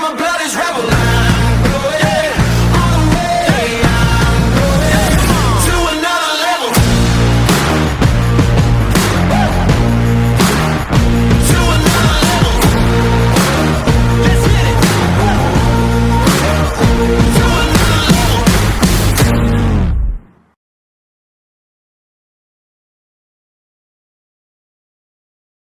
my blood is rebel.